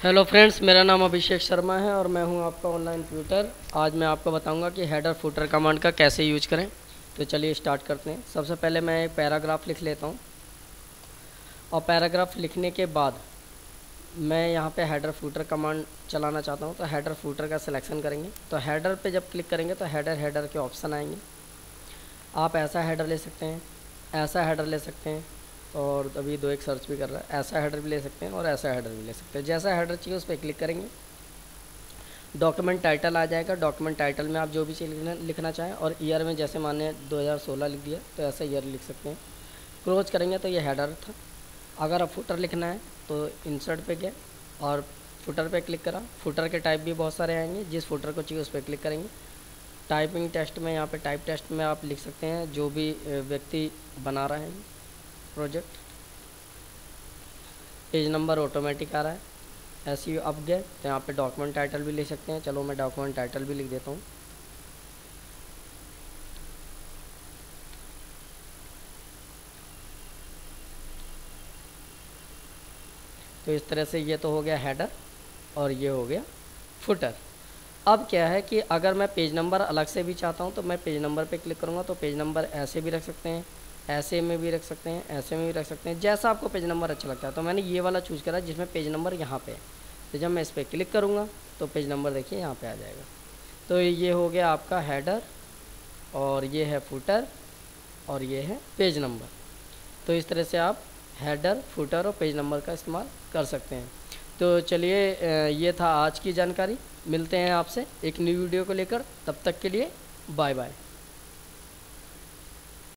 Hello friends मेरा नाम अभिषेक शर्मा है और मैं हूँ आपका ऑनलाइन ट्यूटर आज मैं आपको बताऊँगा कि हेडर फुटर कमांड का कैसे यूज़ करें। तो चलिए स्टार्ट करते हैं। सबसे पहले मैं एक पैराग्राफ लिख लेता हूँ। और पैराग्राफ लिखने के बाद मैं यहाँ पे हेडर फुटर कमांड चलाना चाहता हूँ। तो हेडर फुटर का सिलेक्शन करेंगे। तो हेडर पर जब क्लिक करेंगे तो हेडर हेडर के ऑप्शन आएँगे। आप ऐसा हेडर ले सकते हैं, ऐसा हेडर ले सकते हैं। और अभी दो एक सर्च भी कर रहा है। ऐसा हेडर भी ले सकते हैं और ऐसा हेडर भी ले सकते हैं। जैसा हेडर चाहिए उस पर क्लिक करेंगे। डॉक्यूमेंट टाइटल आ जाएगा। डॉक्यूमेंट टाइटल में आप जो भी चीज़ लिखना, चाहें और ईयर में जैसे माने 2016 लिख दिया तो ऐसा ईयर लिख सकते हैं। क्लोज करेंगे तो ये हेडर था। अगर आप फुटर लिखना है तो इंसर्ट पे गए और फुटर पे क्लिक करा। फुटर के टाइप भी बहुत सारे आएँगे। जिस फुटर को चाहिए उस पर क्लिक करेंगे। टाइपिंग टेस्ट में यहाँ पे टाइप टेस्ट में आप लिख सकते हैं। जो भी व्यक्ति बना रहे हैं। प्रोजेक्ट। पेज नंबर ऑटोमेटिक आ रहा है। ऐसे ही अब गए तो यहाँ पे डॉक्यूमेंट टाइटल भी ले सकते हैं। चलो मैं डॉक्यूमेंट टाइटल भी लिख देता हूँ। तो इस तरह से ये तो हो गया हेडर और ये हो गया फुटर अब क्या है कि अगर मैं पेज नंबर अलग से भी चाहता हूँ तो मैं पेज नंबर पे क्लिक करूँगा तो पेज नंबर ऐसे भी रख सकते हैं। ऐसे में भी रख सकते हैं, ऐसे में भी रख सकते हैं। जैसा आपको पेज नंबर अच्छा लगता है तो मैंने ये वाला चूज़ करा जिसमें पेज नंबर यहाँ पे तो जब मैं इस पर क्लिक करूँगा तो पेज नंबर देखिए यहाँ पे आ जाएगा। तो ये हो गया आपका हेडर और ये है फूटर और ये है पेज नंबर तो इस तरह से आप हेडर फूटर और पेज नंबर का इस्तेमाल कर सकते हैं। तो चलिए ये था आज की जानकारी। मिलते हैं आपसे एक न्यू वीडियो को लेकर। तब तक के लिए बाय बाय